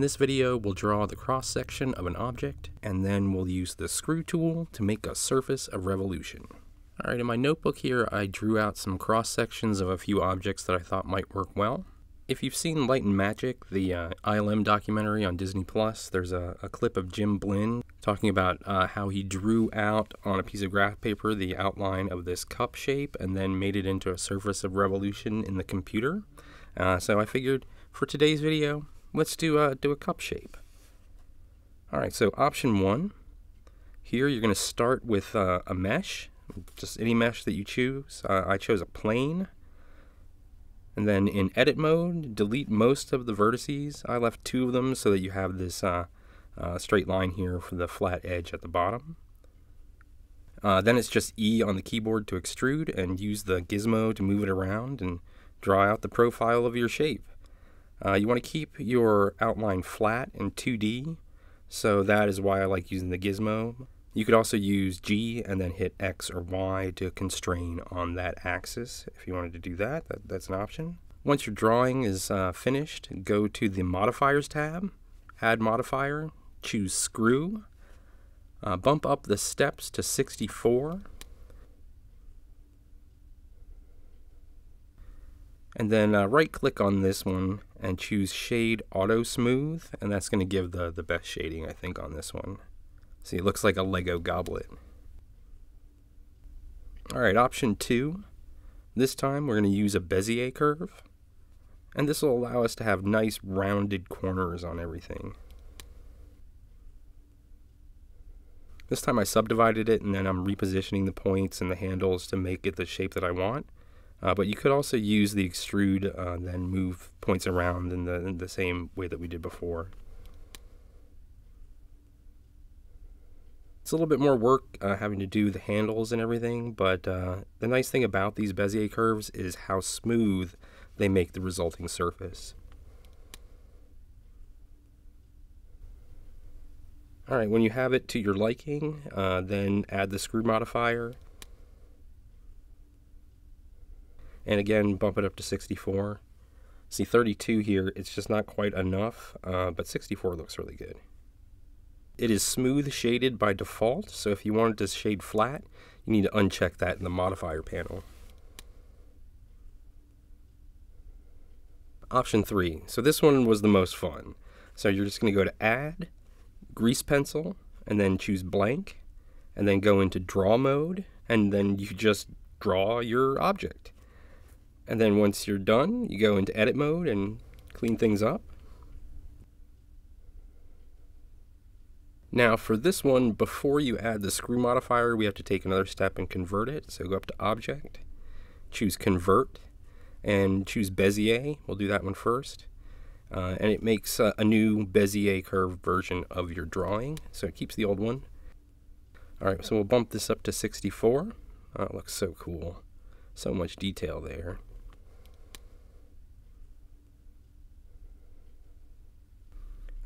In this video, we'll draw the cross-section of an object, and then we'll use the screw tool to make a surface of revolution. Alright, in my notebook here, I drew out some cross-sections of a few objects that I thought might work well. If you've seen Light and Magic, the uh, ILM documentary on Disney Plus, there's a, a clip of Jim Blinn talking about uh, how he drew out on a piece of graph paper the outline of this cup shape and then made it into a surface of revolution in the computer. Uh, so I figured for today's video, let's do a, do a cup shape. Alright, so option one. Here you're going to start with uh, a mesh, just any mesh that you choose. Uh, I chose a plane. And then in edit mode, delete most of the vertices. I left two of them so that you have this uh, uh, straight line here for the flat edge at the bottom. Uh, then it's just E on the keyboard to extrude and use the gizmo to move it around and draw out the profile of your shape. Uh, you want to keep your outline flat in 2D, so that is why I like using the gizmo. You could also use G and then hit X or Y to constrain on that axis if you wanted to do that. that that's an option. Once your drawing is uh, finished, go to the Modifiers tab, Add Modifier, choose Screw, uh, bump up the steps to 64, and then uh, right click on this one and choose Shade Auto Smooth, and that's going to give the, the best shading I think on this one. See, it looks like a Lego goblet. Alright, option two. This time we're going to use a Bezier curve. And this will allow us to have nice rounded corners on everything. This time I subdivided it and then I'm repositioning the points and the handles to make it the shape that I want. Uh, but you could also use the extrude, uh, then move points around in the, in the same way that we did before. It's a little bit more work uh, having to do the handles and everything, but uh, the nice thing about these Bezier curves is how smooth they make the resulting surface. Alright, when you have it to your liking, uh, then add the screw modifier. And again, bump it up to 64. See, 32 here, it's just not quite enough, uh, but 64 looks really good. It is smooth shaded by default, so if you wanted to shade flat, you need to uncheck that in the modifier panel. Option 3. So this one was the most fun. So you're just going to go to Add, Grease Pencil, and then choose Blank, and then go into Draw mode, and then you just draw your object. And then once you're done, you go into Edit mode and clean things up. Now for this one, before you add the screw modifier, we have to take another step and convert it. So go up to Object, choose Convert, and choose Bezier. We'll do that one first. Uh, and it makes a new Bezier curve version of your drawing. So it keeps the old one. Alright, so we'll bump this up to 64. Oh, it looks so cool. So much detail there.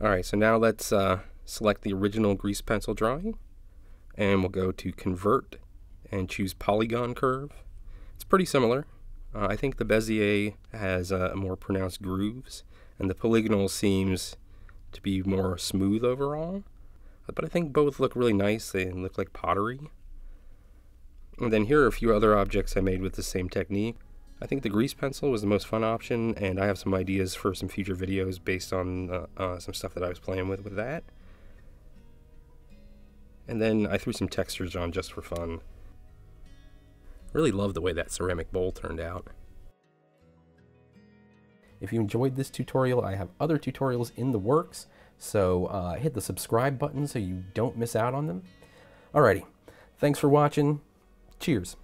Alright, so now let's uh, select the original grease pencil drawing and we'll go to convert and choose polygon curve. It's pretty similar. Uh, I think the Bezier has uh, more pronounced grooves and the polygonal seems to be more smooth overall. But I think both look really nice. They look like pottery. And then here are a few other objects I made with the same technique. I think the grease pencil was the most fun option, and I have some ideas for some future videos based on uh, uh, some stuff that I was playing with with that. And then I threw some textures on just for fun. Really love the way that ceramic bowl turned out. If you enjoyed this tutorial, I have other tutorials in the works, so uh, hit the subscribe button so you don't miss out on them. Alrighty, thanks for watching. Cheers.